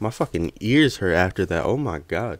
My fucking ears hurt after that. Oh my god.